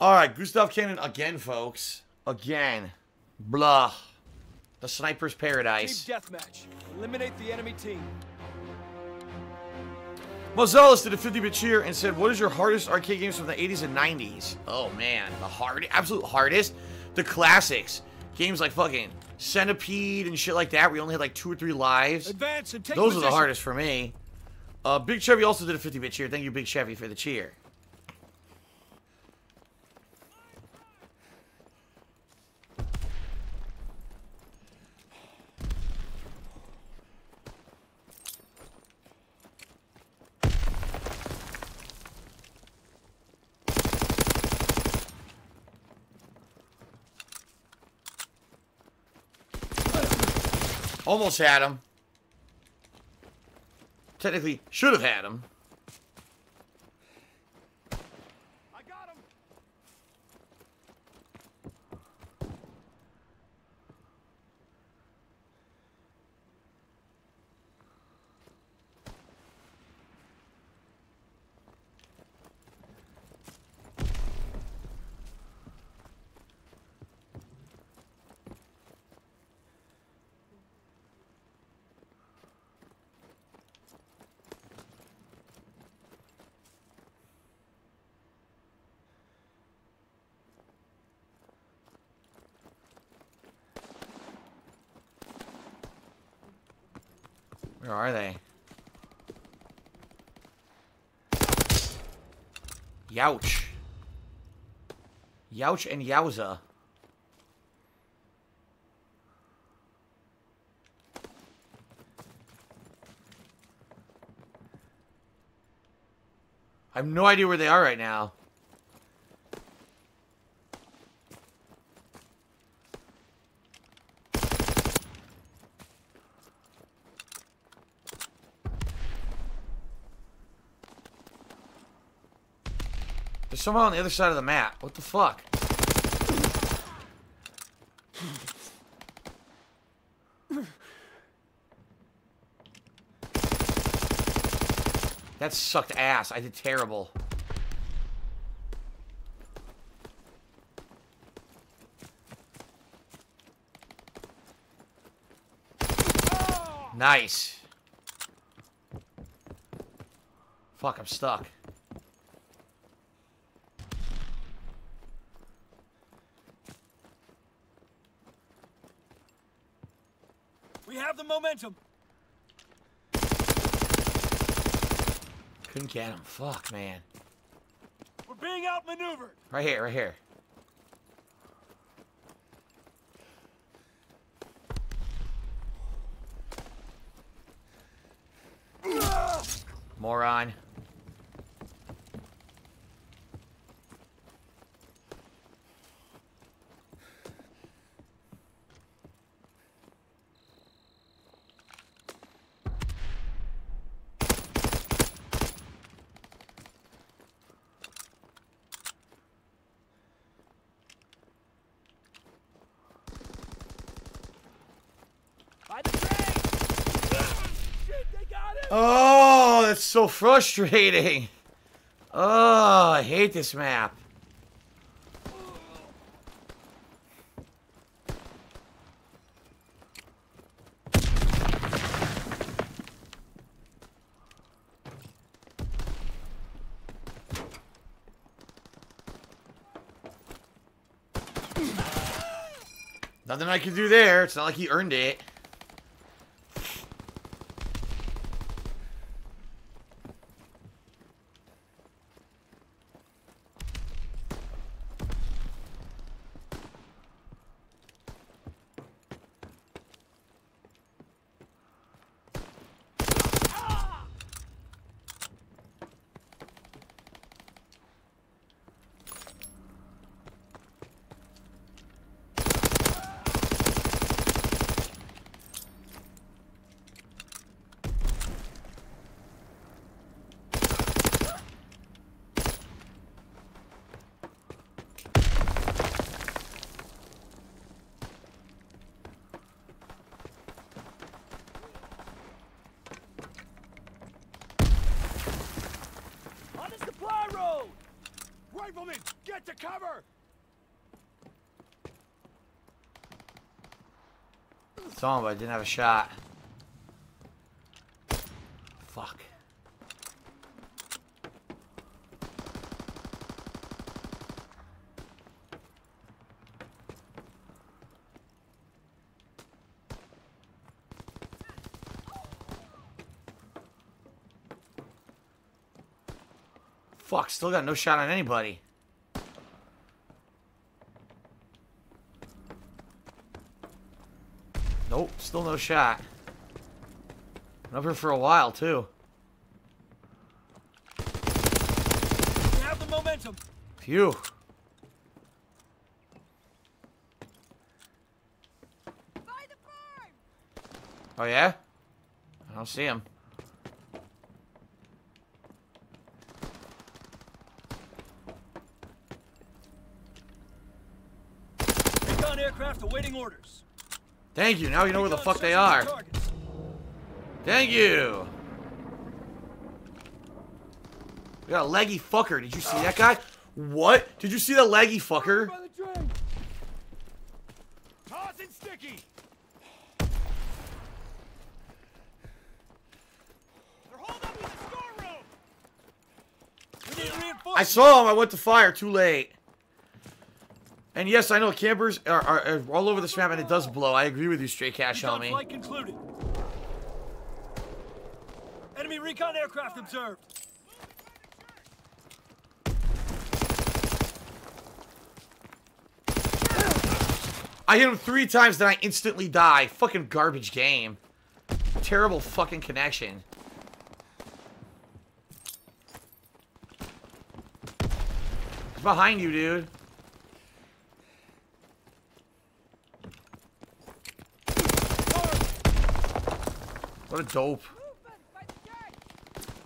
All right, Gustav Cannon again, folks. Again. Blah. The Sniper's Paradise. Team deathmatch. Eliminate the enemy team. Mozellus did a 50-bit cheer and said, what is your hardest arcade games from the 80s and 90s? Oh, man. The hard, absolute hardest? The classics. Games like fucking Centipede and shit like that, We only had like two or three lives. Advance and take Those are the hardest for me. Uh, Big Chevy also did a 50-bit cheer. Thank you, Big Chevy, for the cheer. Almost had him. Technically, should have had him. Where are they? Youch. Youch and Yowza. I have no idea where they are right now. There's someone on the other side of the map. What the fuck? That sucked ass. I did terrible. Nice. Fuck, I'm stuck. We have the momentum. Couldn't get him. Fuck, man. We're being outmaneuvered. Right here, right here. Ah! Moron. Oh, that's so frustrating. Oh, I hate this map. Nothing I can do there. It's not like he earned it. Rifleman, get to cover! Him, but I didn't have a shot. Fuck. Fuck, still got no shot on anybody. Nope, still no shot. Been up here for a while, too. We have the momentum. Phew. Oh, yeah? I don't see him. Recon aircraft awaiting orders. Thank you. Now you know where the fuck they are. Thank you. We got a leggy fucker. Did you see that guy? What? Did you see the leggy fucker? I saw him. I went to fire. Too late. And yes, I know campers are, are, are all over this map, and it does blow. I agree with you, Straight Cash, homie. flight concluded. Enemy recon aircraft observed. I hit him three times, then I instantly die. Fucking garbage game. Terrible fucking connection. He's behind you, dude. What a dope.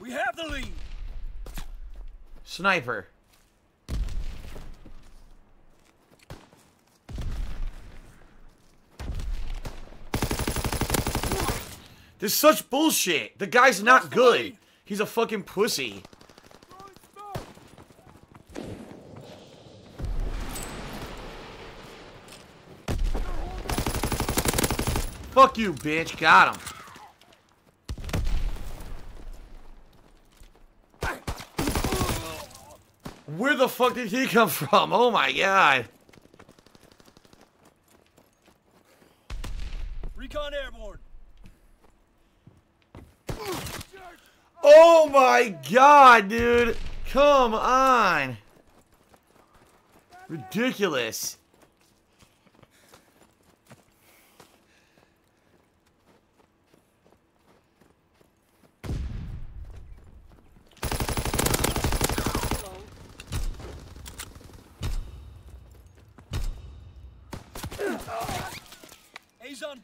We have the lead. Sniper. This is such bullshit. The guy's not good. He's a fucking pussy. Fuck you, bitch. Got him. Where the fuck did he come from? Oh my god. Recon airborne. Oh my god, dude. Come on. Ridiculous.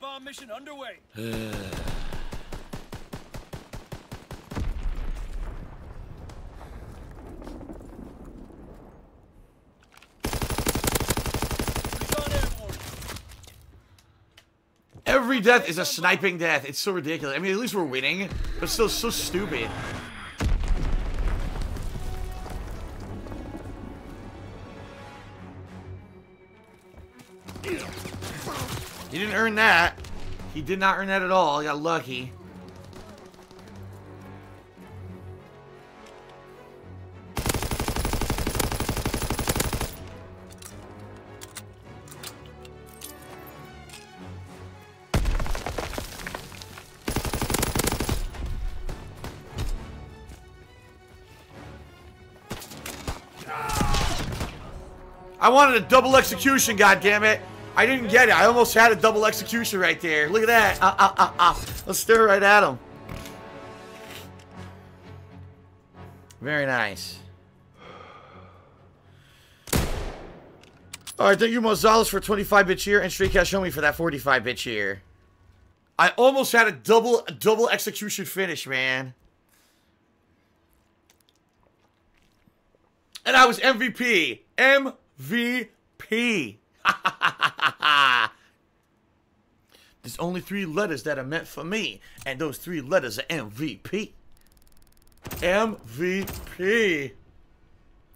Bomb mission underway. Every death is a sniping death. It's so ridiculous. I mean, at least we're winning, but still so stupid. He didn't earn that. He did not earn that at all. He got lucky. I wanted a double execution, goddammit. I didn't get it. I almost had a double execution right there. Look at that. Ah, ah, ah, ah. Let's stare right at him. Very nice. All right, thank you, Mozales, for 25-bit cheer, and Straight Cash Homie for that 45-bit cheer. I almost had a double a double execution finish, man. And I was MVP. MVP. There's only three letters that are meant for me, and those three letters are MVP. MVP.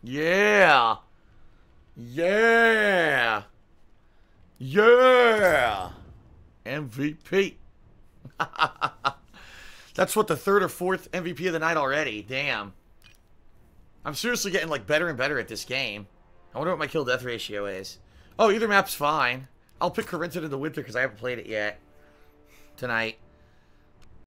Yeah. Yeah. Yeah. MVP. That's what the third or fourth MVP of the night already. Damn. I'm seriously getting like better and better at this game. I wonder what my kill death ratio is. Oh, either map's fine. I'll pick Corinthia in the winter because I haven't played it yet tonight.